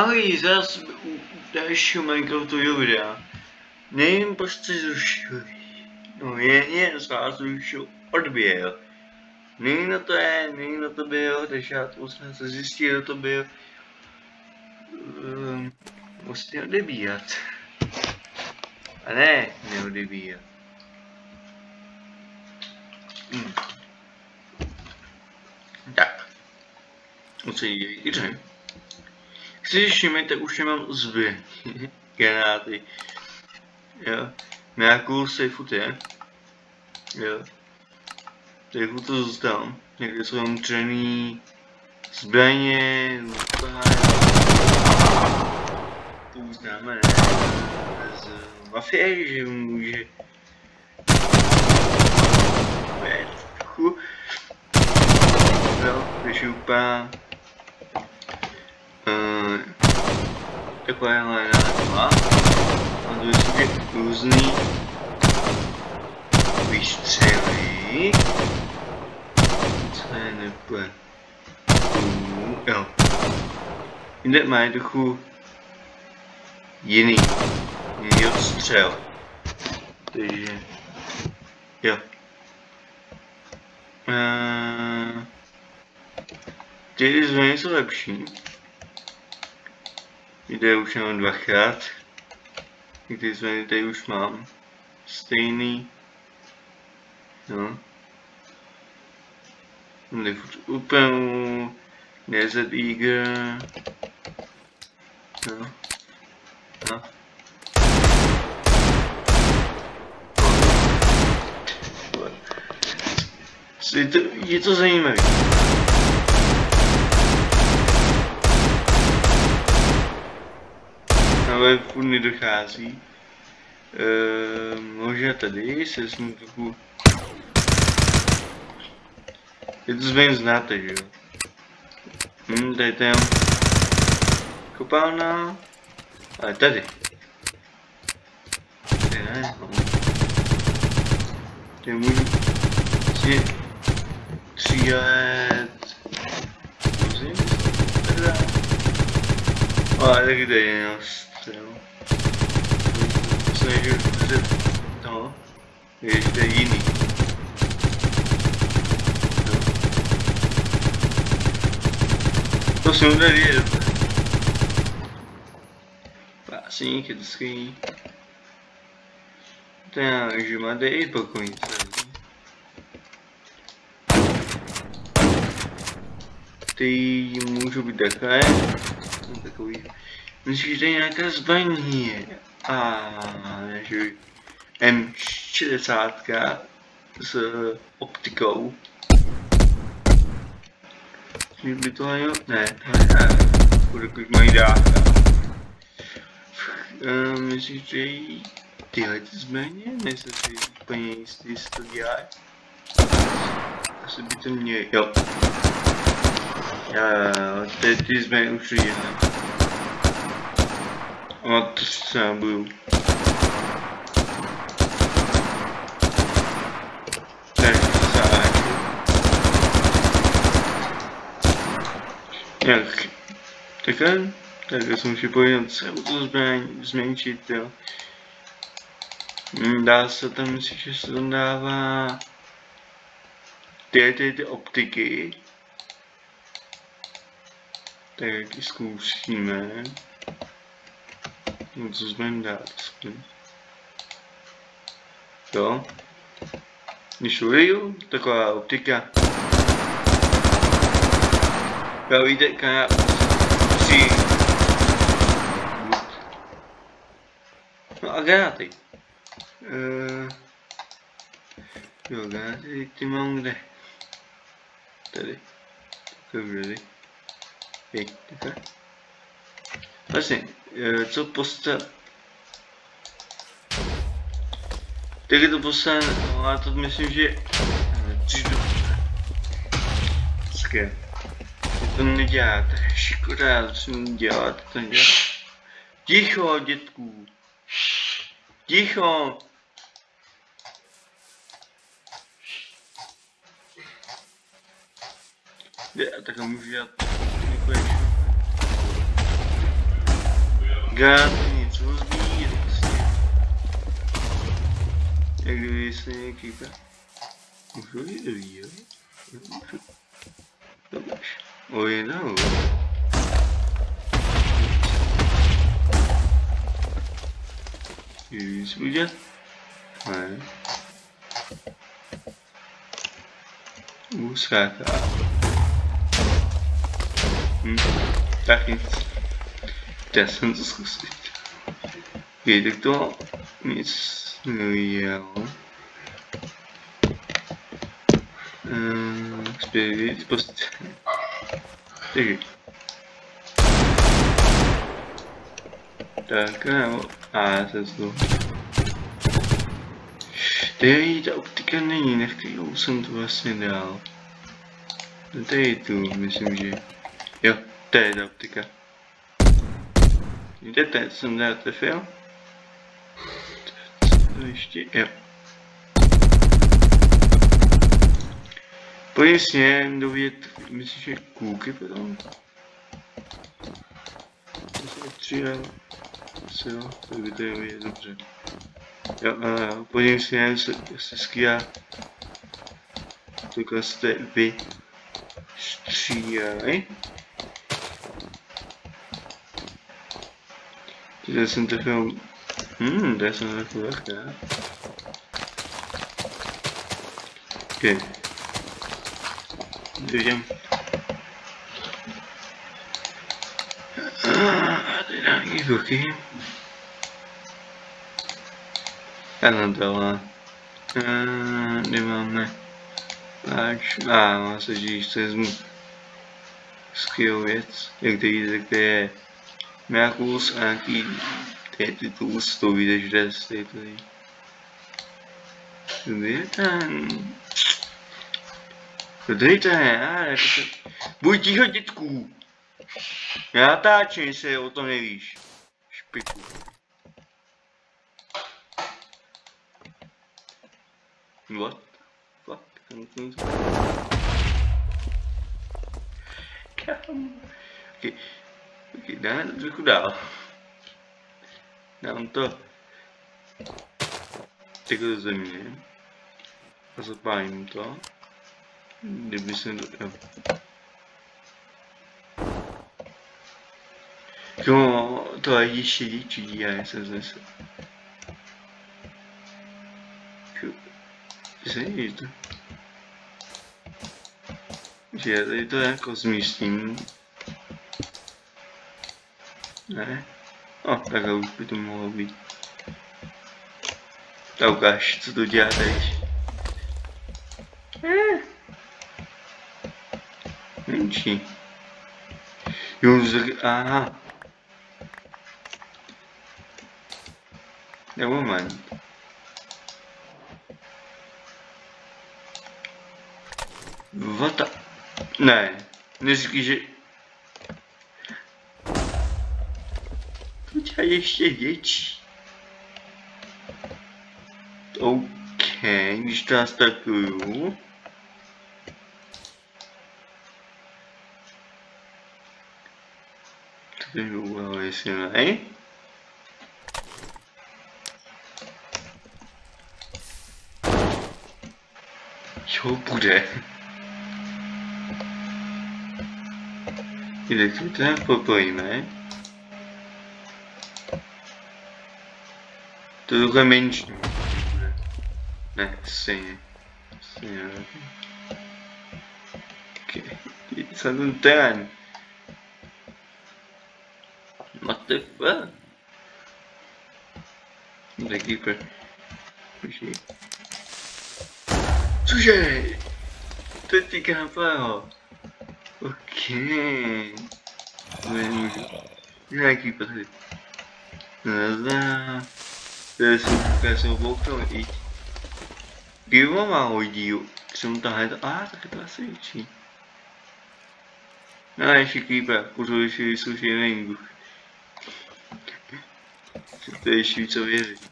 Ahoj, u dalšího Minecraftového videa. Nevím, proč jste zrušil. No, je, je z vás zrušil odběr. Nevím, kdo to je, nevím, kdo to byl, takže já to musím se zjistit, kdo to byl. Um, musím odebírat. A ne, neodebírat. Hmm. Tak. Musím jít, si všimněte, už nemám zby. Granáty. Jo. Nějakou safeu je. Jo. Safeu to zůstám. Někde jsou tam třený zbraně, Poznáme, ne? Z mafie, že může trochu. Jo, když úplně takovéhle dva. A to jsou různý výstřely. Co je nebude? Jo. Jde má trochu jiný, jiný odstřel. Takže, jo. Uh, ty změny jsou lepší. Jde už jenom dvakrát. Ty změny tady už mám. Stejný. No. Jde úplně Desert Eagle. No. No. Je to, je to zajímavé. Ale furt nedochází. E, možná tady se jsme trochu... Je to zřejmě znáte, že jo? Hm, tady ten kopálna. Ale tady. Tady ne, no. Tady můžu si střílet. Musím? Teda. Ale taky tady je nás jo. Snažil se, no, ještě jiný. No. To jsem nevěděl. Pásník je hezký. Takže máte i pokojnice. Ty můžou být takové. Takový Myslíš, že nějaká zbraní je? A že M60 s optikou. Že by to jo? Ne, ne, bude když mají dávka. Uh, myslíš, že tyhle ty zbraně? Nejsem si úplně jistý, jestli to dělá. Asi by to měl, jo. Uh, ty, ty zbraně už jedna. A to se budu. Jak? Takhle? Tak jsem si pověděl celou tu zbraň zmenšit, jo. Hmm, dá se tam, myslím, že se tam dává ty, ty, ty optiky. Tak zkusíme. No co jsme dát? Jo. Když uvidím, taková optika. Já víte, já při... No a granáty. Uh, jo, granáty ty mám kde? Tady. Takhle tady. Hej, takhle. Vlastně, e, co postav... Tak je to postaven, no já to myslím, že... Hezké. To nedělá, to je škoda, já to dělat, to nedělá. Ticho, dětku. Ticho. Tak můžu dělat několik Gáty nic rozbíjí, prostě. Jak kdyby se nějaký tak... Můžu jít, jo? Můžu. Dobře. Oj, no. Víc udělat? Ne. Uskáká. Hm, tak nic. Já jsem to zkusit. Víte, to nic. Uh, zpět, prostě. Takže. Tak, jo. A já se zdu. Tady ta optika není, na kterou jsem to vlastně dal. No tady tu, myslím, že... Jo, to je ta optika. Vidíte, jsem dal trefil? To ještě, jo. Pojď směrem do vět, myslím, že kůky potom? Tři, asi jo, to je dobře. Jo, uh, pojďme směrem se, se skia. Takhle jste vy stříleli. Tady jsem trefil... Hmm, tady jsem trefil lehké. Okay. Jdem. A teď nějaký ruky. Ano, dala. Nemáme. Páč. A, má se říct, se vezmu skill věc, jak to jde, kde je Miraculous a nějaký ty titulus, to vyjde, že je tady. Kde je ten? Kde je ten? Jako to... Buď ticho, dětku! Já táčím se, o tom nevíš. Špiku. What? Fuck? Kam? Okay. Okay, dáme to trochu dál. Dám to takhle do země. A zapálím to. Kdyby se to... Jo. Jo, to je ještě děčí, já jsem zase. Že to? Tady to jako zmístím. Ne? O, takhle už by to mohlo být. Tak ukáž, co to dělá teď. Eh. Menší. Jo, zr... Aha. Ne, moment. What the... Ne, neříkej, dělá ještě větší. OK, když to nastakuju... To je úhel, jestli ne. Jo, bude. Elektrik to propojíme. To je takhle menší. Ne, stejně. Stejně. Okay. Co ten ten? What the fuck? The keeper. Cože? To je ty kápého. Okay. Nemůžu. Nějaký pocit. Nazdá. To je super, jsem obloukal i. Pivo má hodí, jsem tahne to, a tak je to asi větší. No ještě kýpe, pořád si vysluší nevím. To je ještě víc věřit.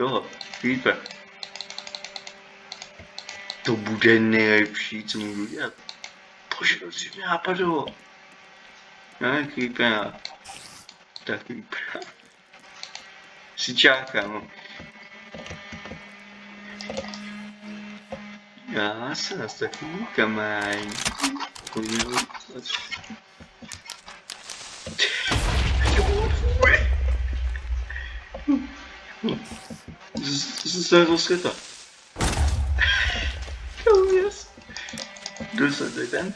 Toho, Creeper. To bude nejlepší, co můžu dělat. Bože, to si mě napadlo. Ne, Creepera. Tak Creepera. Si čákám. Já se nás taky kamaň. Se rozsvěta. Yes. Jdu se tady ten.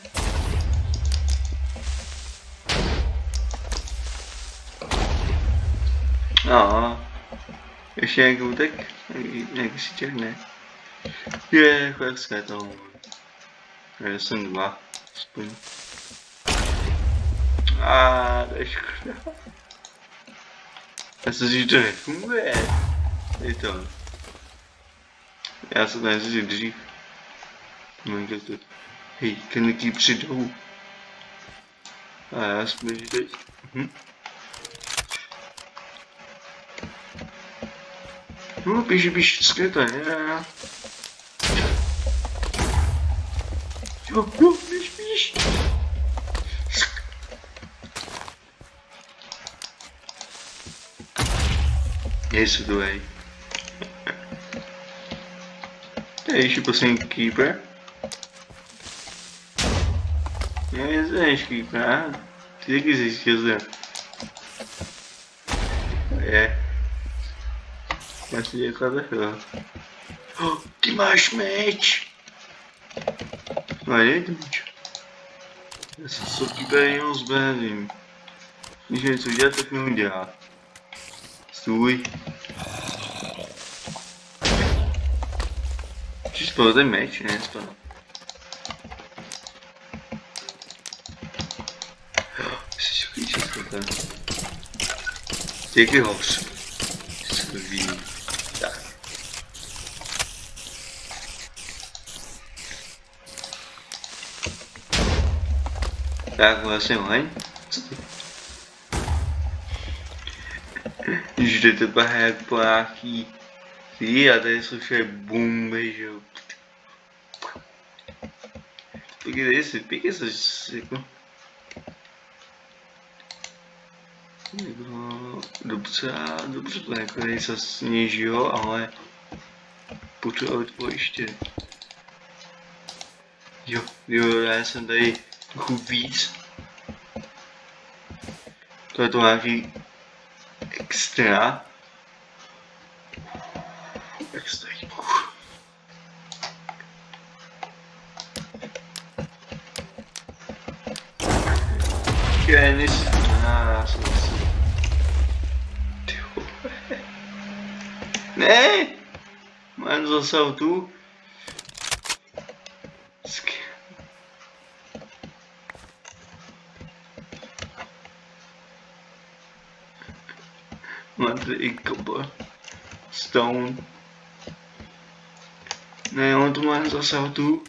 No. Ještě nějaký útek? Nějaký si černé. Je, jak se to. Já jsem dva. Aspoň. A, to je škoda. Já se říct, že to nefunguje. Je to. Já jsem tady si dřív. No. Hej, kenetí přidou. A já jsme teď. Hm. No, běží, běží, skryto, ne? Jo, jo, běž, běž. Jezu, doej. To je ještě poslední keeper. Ne, je to než keeper, Ty taky zjistil zde. Je. Já si děkala trefil. Oh, ty máš meč! No je to meč. Já se s keeper jenom zbéním. Když něco dělat, tak mi udělá. Stůj. Ci spadl ten meč? Ne, spadl. Jsi suchý, že spadl. Díky hoř. Skvělý. Tak. Tak vlastně oheň. Co ty? Když jdete bahat po nějaký ty a tady jsou všechny bomby, že jo. Pěkně si, pěkně se jako... Jako, dobře, dobře to jako se sníží, jo, ale potřebuji to ještě. Jo, jo, já jsem tady trochu víc. To je to nějaký. Extra. pianis nasus. Nee! Meinen Sie es auch du? Mano, Ichabod Stone Né? do mais assalto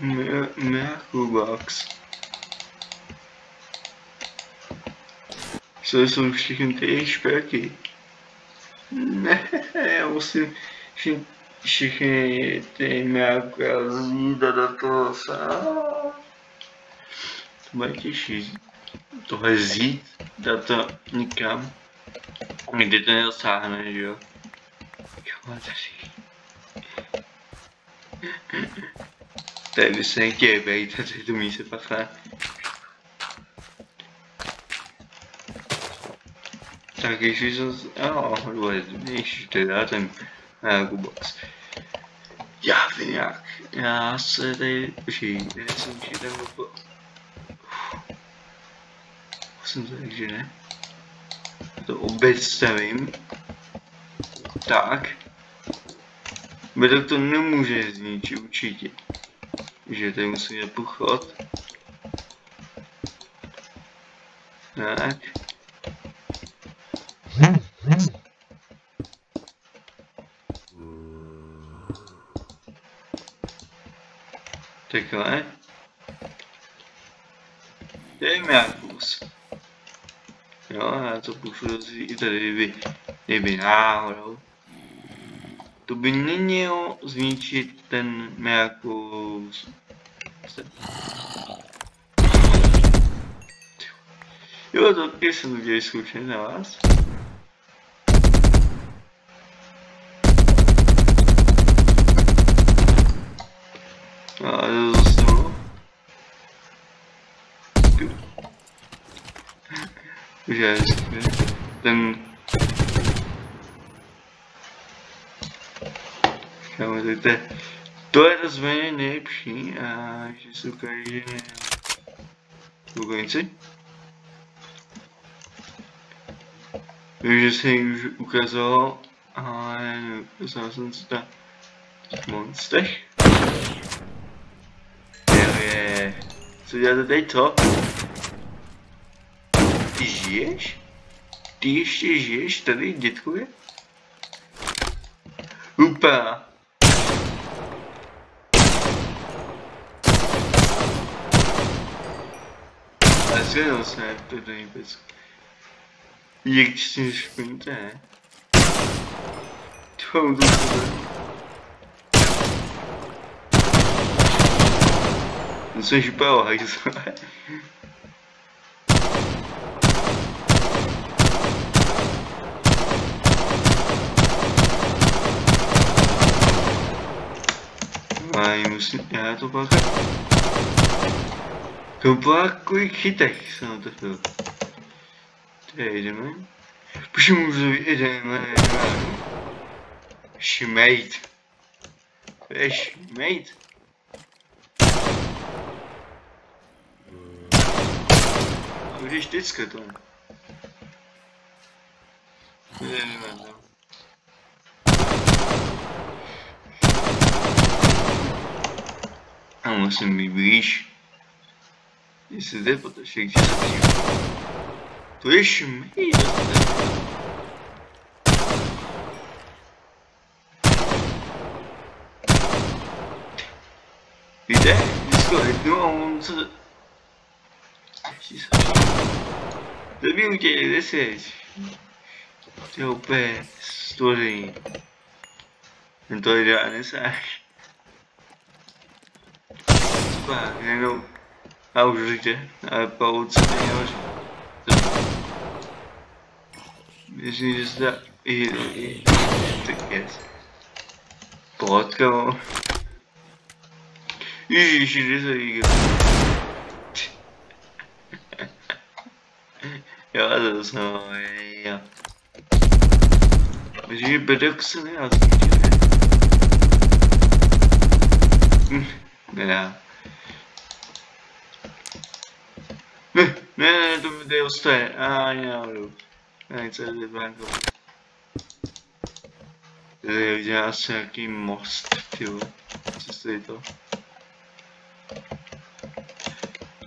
Mercury Box Co jsou všechny ty šperky? Ne, já musím všechny, všechny ty nějaké vzít a toho sám. To bude těžší. Tohle vzít, dát to nikam. Nikdy to nedosáhne, že jo? Jo, tady. Tady by se nechtěli být, tady to míse pachá. Tak ještě jsem, jo, ještě teda ten uh, box. Já se tady, počkej, já jsem ti tam do jsem to že ne? To obecstavím. Tak. Bude to nemůže zničit určitě. Že tady musím jít pochod. Tak. Takhle. Dej mi kus. Jo, já to půjdu i tady, kdyby, kdyby náhodou. To by nemělo zničit ten nějakou... Jo, to jsem to dělal zkoušet na vás. To zase že ten Kámo, to je to zméně nejlepší a že se ukáže konci. Vím, že se už ukázalo, ale ukázal jsem to v monstech. Jo je, to? Ty žiješ? Ty ještě žiješ tady, dětkově? Upa! Ale zvěděl jsem, jak to není bez... Jak si špinté? To je to jsem šupal, hajzle. A musím, já to pak... To byla kolik chytek jsem na to chtěl. Tady jdeme. Počemu můžu jdeme, jdeme. Šmejt. To je šmejt. Budeš vždycky to. Jdeme, no. A musím být blíž. Jestli jde po to všechny To je šmír. Víte, vždycky hitnu a on se... Zabiju tě, kde jsi? To je úplně stvoření. Ten to jde a nesáš. Tak, jenom... A už říkte, ale pauce nejhorší. Myslím, že se dá i... i... Tak jest. Pojď, kamo. Ježiši, kde se jí Jsem, jo. Myslím, že bedok se nedá zničit, ne? Ne, ne, to mi tady ostaje. A ani náhodou. Ne, co je tady banko. Tady udělá se nějaký most, tyjo. Co stojí to?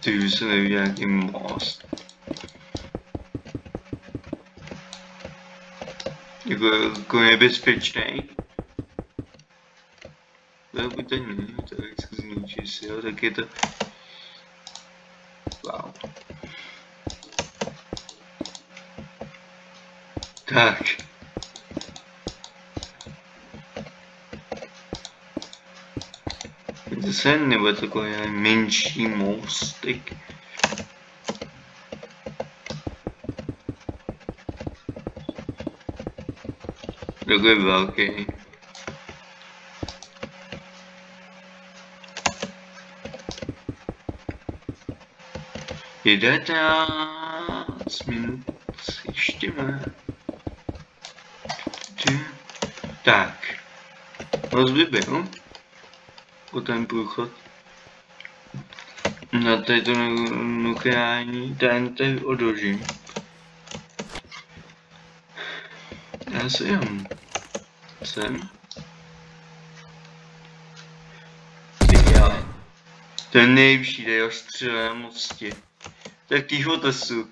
Ty už se neviděl nějaký most. Jako, nebezpečný. To by to není, to je zničí si, jo, tak je to Tak. Zase nebo takový menší mostek. Takový velký. Jedenáct minut ještě má. Tak. Moc by byl. Po ten průchod. Na této nukleární TNT odložím. Já se jen. Sem. Já. Ten nejvyšší, jde o střelé mosti. Tak tý fotosu.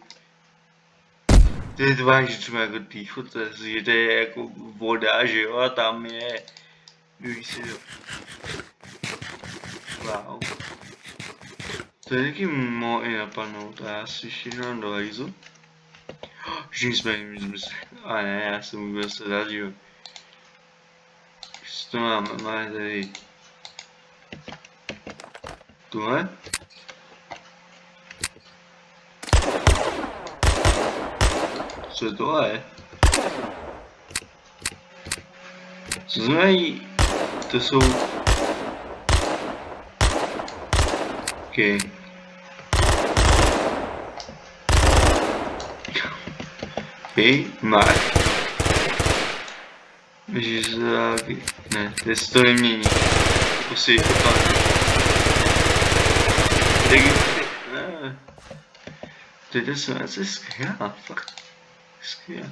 To je tvář třeba jako týcho, to je, že to je jako voda, že jo, a tam je, víš si, jo. Wow. To je taky i napadnout, a já si šířím do hajzu. Všichni jsme, jsme se, a ne, já jsem byl se dát, jo. Co to máme, máme tady. Tuhle? Co je tohle? Co znamená To jsou... Okay. Okay, máš. Žizráky. Ne, to se to nemění. Musí to tam. Ne. Teď se na skvělá, fakt. Skvělá.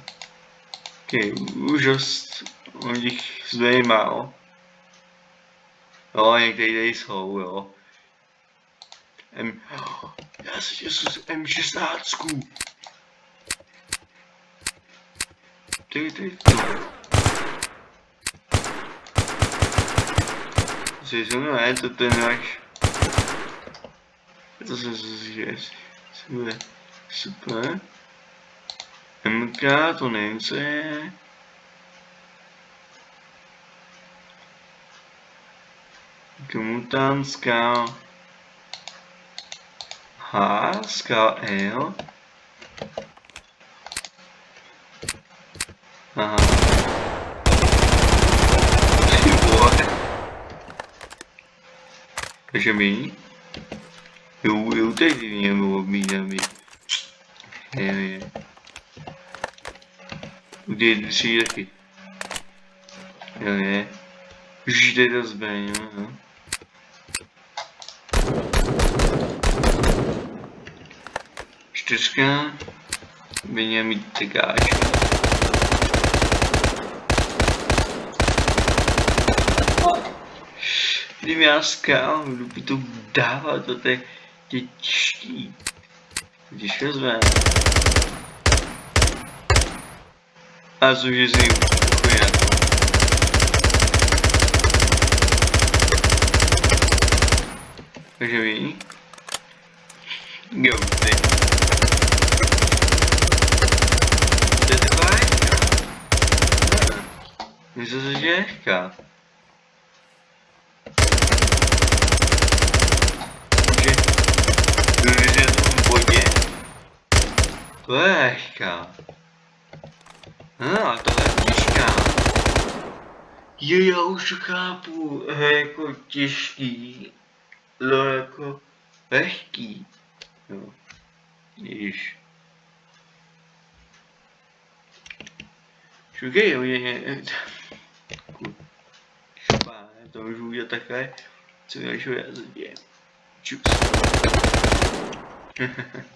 Okay, úžas o nich zajímal. Jo, někde jsou, jo. M... Já se těším z M16. Ty, ty, ty. Si to ne, to ten náš... To se zjistí, super, super. MK, to nevím, co Takže my? Jo, jo, teď mě obmídám. Je, je. Kde je tři taky? Jo, je. Už jde to zbraň, jo, jo. čtyřka by Kdyby já skál, kdo by to dával, to je, je těžký. Když vezme. A chuja. Takže ví. Jo, ty. Něco se dělá. Že... To je lehká. No, a tohle je těžká. Jo, já už chápu, je jako těžký. To je jako lehký. Jo. Ježiš. Šukej, jo, je, Šupá, to můžu udělat takhle, co já šel jazdě. Čus. jako,